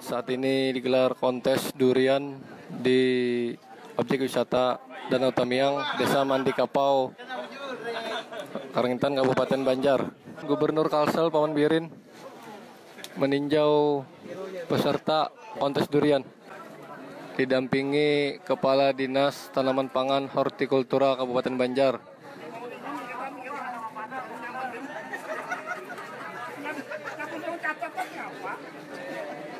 saat ini digelar kontes durian di objek wisata Danau Tamiang, Desa Mandi Kapau, Karangintan, Kabupaten Banjar. Gubernur Kalsel Paman Birin meninjau peserta kontes durian didampingi Kepala Dinas Tanaman Pangan Hortikultura Kabupaten Banjar.